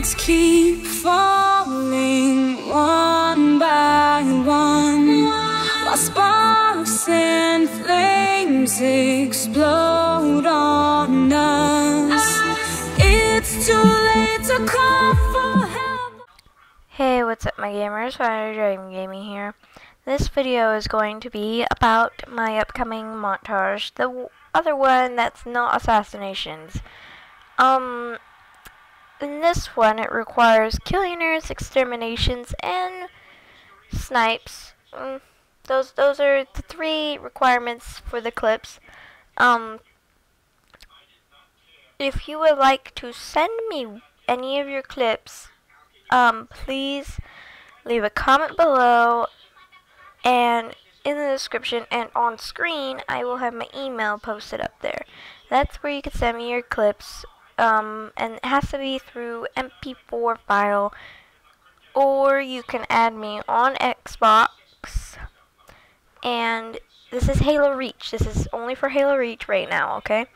snowflakes keep falling one by one While sparks and flames explode on us It's too late to call for help Hey, what's up my gamers? Fire Dragon Gaming here. This video is going to be about my upcoming montage, the other one that's not assassinations. Um, in this one it requires killionaires, exterminations, and snipes. Mm, those those are the three requirements for the clips. Um, if you would like to send me any of your clips, um, please leave a comment below and in the description and on screen I will have my email posted up there. That's where you can send me your clips um, and it has to be through MP4 file or you can add me on Xbox and this is Halo Reach. This is only for Halo Reach right now, okay?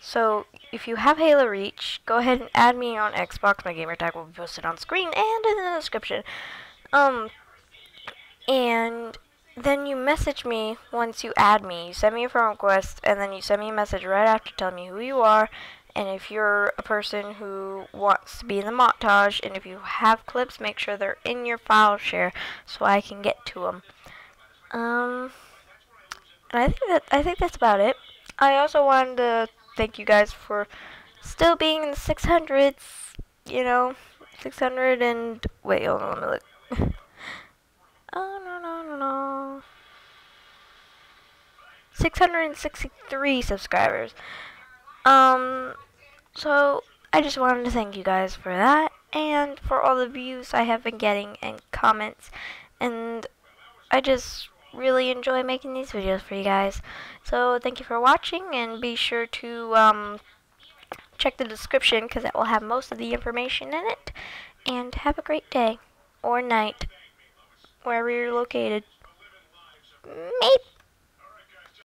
So if you have Halo Reach, go ahead and add me on Xbox. My gamer tag will be posted on screen and in the description. Um, and then you message me once you add me. You send me a friend request, and then you send me a message right after telling me who you are, and if you're a person who wants to be in the montage, and if you have clips, make sure they're in your file share so I can get to them. Um, and I think that I think that's about it. I also wanted to thank you guys for still being in the 600s. You know, 600 and wait, hold on, let me look. oh no no no no. 663 subscribers. Um, so I just wanted to thank you guys for that and for all the views I have been getting and comments and I just really enjoy making these videos for you guys. So thank you for watching and be sure to um, check the description because that will have most of the information in it. And have a great day or night wherever you're located. Maybe.